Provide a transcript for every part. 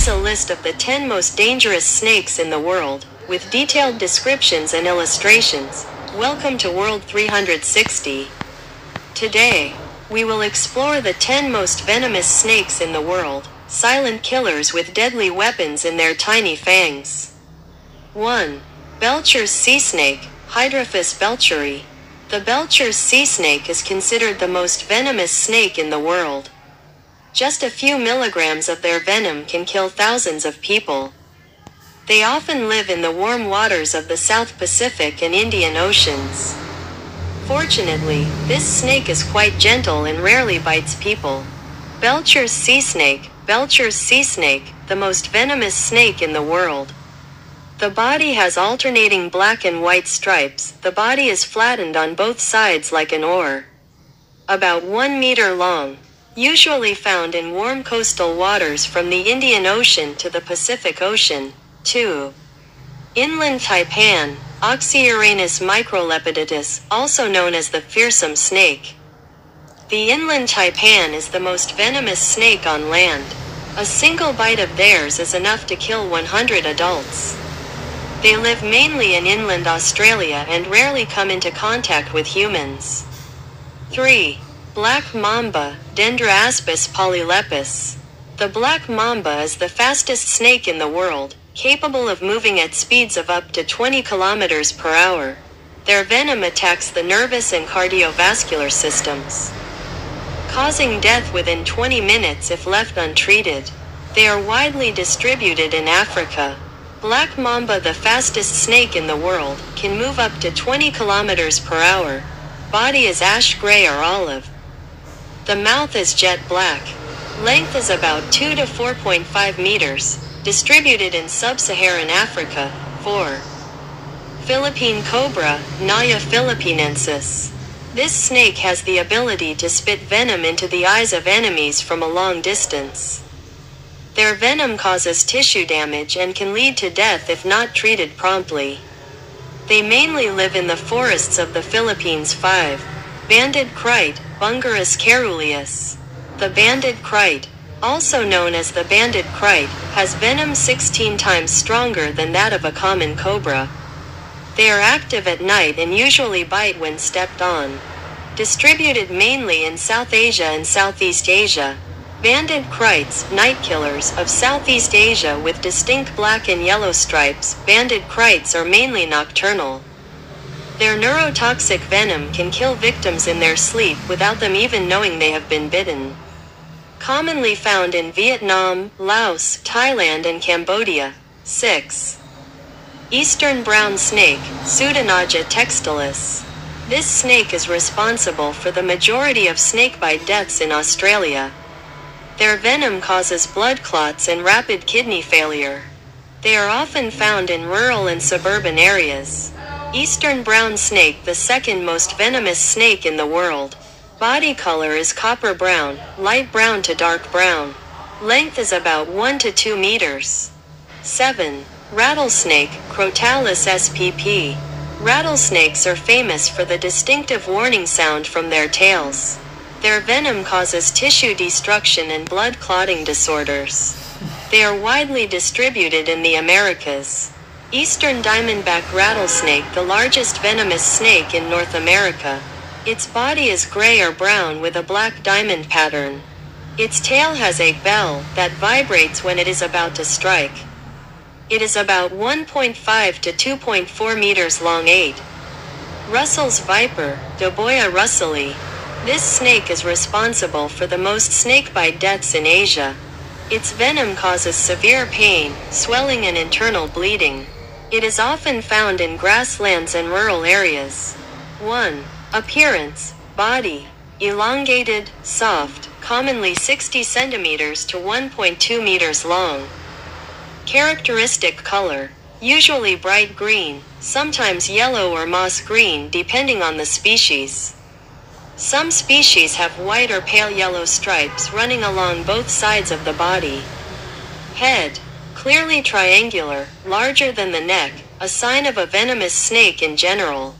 Here's a list of the 10 most dangerous snakes in the world, with detailed descriptions and illustrations. Welcome to World 360. Today, we will explore the 10 most venomous snakes in the world, silent killers with deadly weapons in their tiny fangs. 1. Belcher's sea snake, Hydrophis belcheri. The Belcher's sea snake is considered the most venomous snake in the world. Just a few milligrams of their venom can kill thousands of people. They often live in the warm waters of the South Pacific and Indian Oceans. Fortunately, this snake is quite gentle and rarely bites people. Belcher's sea snake, Belcher's sea snake, the most venomous snake in the world. The body has alternating black and white stripes. The body is flattened on both sides like an oar. About 1 meter long, usually found in warm coastal waters from the Indian Ocean to the Pacific Ocean. 2. Inland taipan, Oxyuranus microlepidotus, also known as the fearsome snake. The inland taipan is the most venomous snake on land. A single bite of theirs is enough to kill 100 adults. They live mainly in inland Australia and rarely come into contact with humans. 3. Black mamba, Dendroaspis polylepis. The black mamba is the fastest snake in the world, capable of moving at speeds of up to 20 kilometers per hour. Their venom attacks the nervous and cardiovascular systems, causing death within 20 minutes if left untreated. They are widely distributed in Africa. Black mamba, the fastest snake in the world, can move up to 20 kilometers per hour. Body is ash gray or olive. The mouth is jet black. Length is about 2 to 4.5 meters. Distributed in sub-Saharan Africa. 4. Philippine cobra, Naja philippinensis. This snake has the ability to spit venom into the eyes of enemies from a long distance. Their venom causes tissue damage and can lead to death if not treated promptly. They mainly live in the forests of the Philippines. 5. Banded krait, Bungarus caeruleus. The banded krait, also known as the banded krait, has venom 16 times stronger than that of a common cobra. They are active at night and usually bite when stepped on. Distributed mainly in South Asia and Southeast Asia. Banded kraits, night killers, of Southeast Asia with distinct black and yellow stripes, banded kraits are mainly nocturnal. Their neurotoxic venom can kill victims in their sleep without them even knowing they have been bitten. Commonly found in Vietnam, Laos, Thailand, and Cambodia. 6. Eastern brown snake, Pseudonaja textilis. This snake is responsible for the majority of snakebite deaths in Australia. Their venom causes blood clots and rapid kidney failure. They are often found in rural and suburban areas. Eastern brown snake, the second most venomous snake in the world. Body color is copper brown, light brown to dark brown. Length is about 1 to 2 meters. 7. Rattlesnake, Crotalus spp. Rattlesnakes are famous for the distinctive warning sound from their tails. Their venom causes tissue destruction and blood clotting disorders. They are widely distributed in the Americas. Eastern diamondback rattlesnake, the largest venomous snake in North America. Its body is gray or brown with a black diamond pattern. Its tail has a bell that vibrates when it is about to strike. It is about 1.5 to 2.4 meters long. 8. Russell's viper, Daboia russellii. This snake is responsible for the most snakebite deaths in Asia. Its venom causes severe pain, swelling, and internal bleeding. It is often found in grasslands and rural areas. 1. Appearance Body Elongated, soft, commonly 60 centimeters to 1.2 meters long. Characteristic color Usually bright green, sometimes yellow or moss green depending on the species. Some species have white or pale yellow stripes running along both sides of the body. Head clearly triangular, larger than the neck, a sign of a venomous snake in general.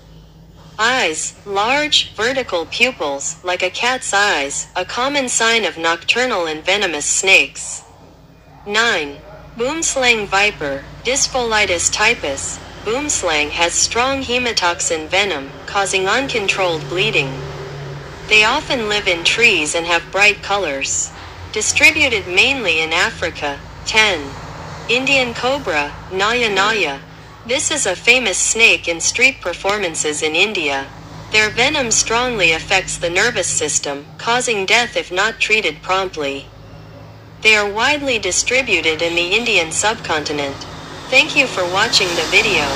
Eyes, large, vertical pupils, like a cat's eyes, a common sign of nocturnal and venomous snakes. 9. Boomslang viper, Dispholidus typus. Boomslang has strong hemotoxin venom, causing uncontrolled bleeding. They often live in trees and have bright colors. Distributed mainly in Africa. 10. Indian cobra, Naja naja. This is a famous snake in street performances in India. Their venom strongly affects the nervous system, causing death if not treated promptly. They are widely distributed in the Indian subcontinent. Thank you for watching the video.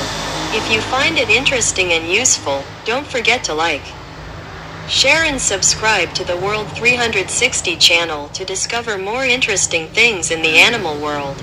If you find it interesting and useful, don't forget to like, share and subscribe to the World 360 channel to discover more interesting things in the animal world.